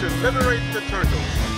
to liberate the turtles.